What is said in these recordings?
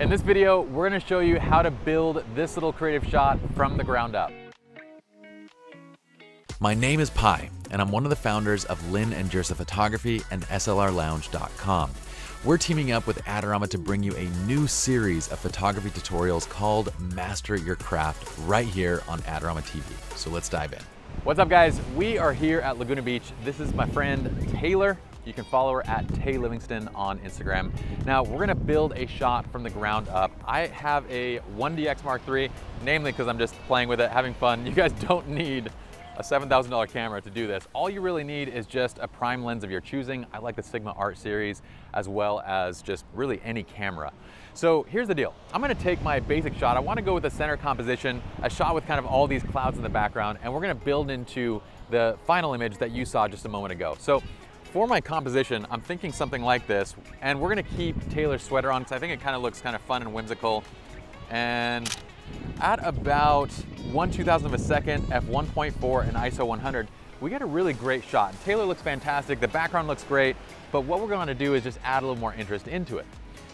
In this video, we're gonna show you how to build this little creative shot from the ground up. My name is Pye, and I'm one of the founders of Lin and Jirsa Photography and SLRLounge.com. We're teaming up with Adorama to bring you a new series of photography tutorials called Master Your Craft right here on Adorama TV. So let's dive in. What's up guys? We are here at Laguna Beach. This is my friend Taylor. You can follow her at Tay Livingston on Instagram. Now we're gonna build a shot from the ground up. I have a 1DX Mark III, namely because I'm just playing with it, having fun. You guys don't need a $7,000 camera to do this. All you really need is just a prime lens of your choosing. I like the Sigma Art series as well as just really any camera. So here's the deal. I'm gonna take my basic shot. I wanna go with a center composition, a shot with kind of all these clouds in the background, and we're gonna build into the final image that you saw just a moment ago. So for my composition, I'm thinking something like this, and we're gonna keep Taylor's sweater on because I think it kind of looks kind of fun and whimsical. And at about 1 2000 of a second, f1.4 and ISO 100, we get a really great shot. Taylor looks fantastic, the background looks great, but what we're gonna do is just add a little more interest into it.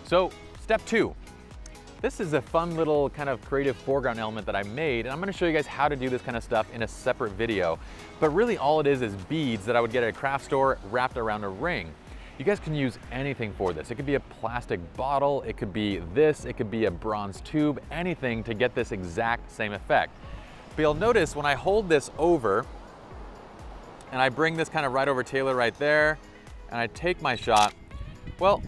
So step two, this is a fun little kind of creative foreground element that I made, and I'm gonna show you guys how to do this kind of stuff in a separate video. But really all it is is beads that I would get at a craft store wrapped around a ring. You guys can use anything for this. It could be a plastic bottle, it could be this, it could be a bronze tube, anything to get this exact same effect. But you'll notice when I hold this over, and I bring this kind of right over Taylor right there, and I take my shot, well,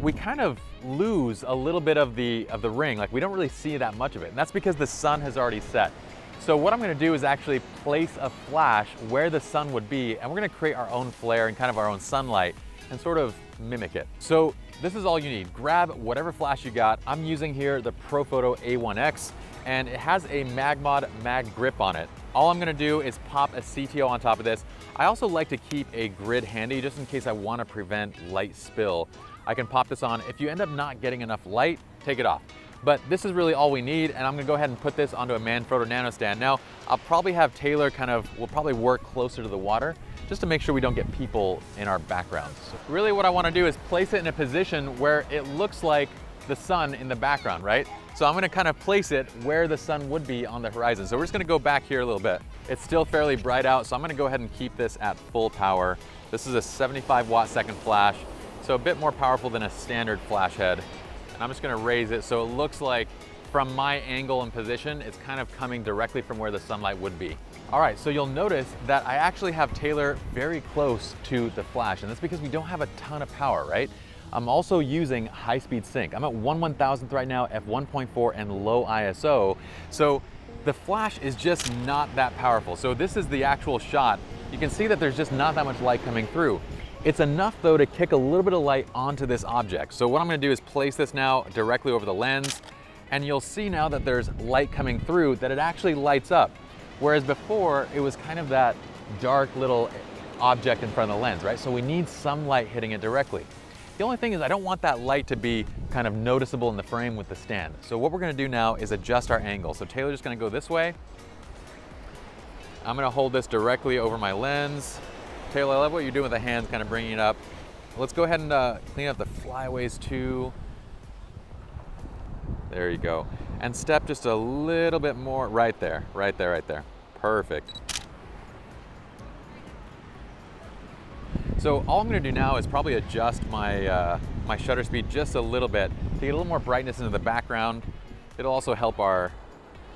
we kind of lose a little bit of the, of the ring. Like we don't really see that much of it. And that's because the sun has already set. So what I'm gonna do is actually place a flash where the sun would be, and we're gonna create our own flare and kind of our own sunlight and sort of mimic it. So this is all you need. Grab whatever flash you got. I'm using here the Profoto A1X and it has a Magmod mag grip on it. All I'm gonna do is pop a CTO on top of this. I also like to keep a grid handy just in case I wanna prevent light spill. I can pop this on. If you end up not getting enough light, take it off. But this is really all we need, and I'm gonna go ahead and put this onto a Manfrotto Nano stand. Now, I'll probably have Taylor kind of, we'll probably work closer to the water, just to make sure we don't get people in our backgrounds. Really what I wanna do is place it in a position where it looks like the sun in the background, right? So I'm gonna kind of place it where the sun would be on the horizon. So we're just gonna go back here a little bit. It's still fairly bright out, so I'm gonna go ahead and keep this at full power. This is a 75 watt second flash, so a bit more powerful than a standard flash head. And I'm just gonna raise it so it looks like from my angle and position, it's kind of coming directly from where the sunlight would be. All right, so you'll notice that I actually have Taylor very close to the flash, and that's because we don't have a ton of power, right? I'm also using high-speed sync. I'm at 1 1000th right now, f1.4 and low ISO. So the flash is just not that powerful. So this is the actual shot. You can see that there's just not that much light coming through. It's enough though to kick a little bit of light onto this object. So what I'm gonna do is place this now directly over the lens, and you'll see now that there's light coming through that it actually lights up. Whereas before, it was kind of that dark little object in front of the lens, right? So we need some light hitting it directly. The only thing is I don't want that light to be kind of noticeable in the frame with the stand. So what we're gonna do now is adjust our angle. So Taylor's just gonna go this way. I'm gonna hold this directly over my lens. Taylor, I love what you're doing with the hands, kind of bringing it up. Let's go ahead and uh, clean up the flyaways too. There you go and step just a little bit more right there, right there, right there. Perfect. So all I'm gonna do now is probably adjust my, uh, my shutter speed just a little bit to get a little more brightness into the background. It'll also help our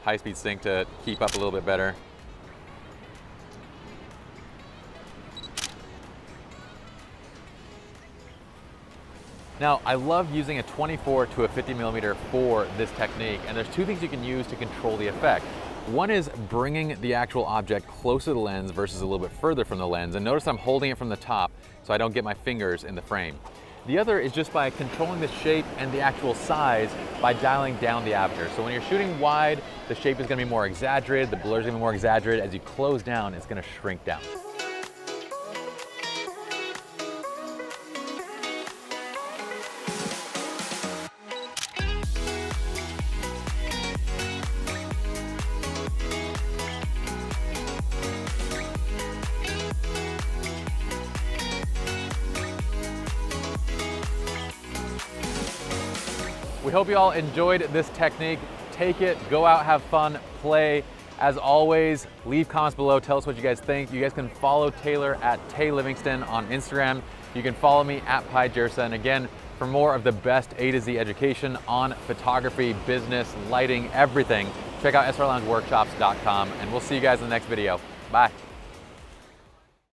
high-speed sync to keep up a little bit better. Now, I love using a 24 to a 50 millimeter for this technique, and there's two things you can use to control the effect. One is bringing the actual object closer to the lens versus a little bit further from the lens, and notice I'm holding it from the top so I don't get my fingers in the frame. The other is just by controlling the shape and the actual size by dialing down the aperture. So when you're shooting wide, the shape is gonna be more exaggerated, the blur is gonna be more exaggerated. As you close down, it's gonna shrink down. We hope you all enjoyed this technique. Take it, go out, have fun, play. As always, leave comments below. Tell us what you guys think. You guys can follow Taylor at Tay Livingston on Instagram. You can follow me at Pye Jirsa. And again, for more of the best A to Z education on photography, business, lighting, everything, check out slrloungeworkshops.com and we'll see you guys in the next video. Bye.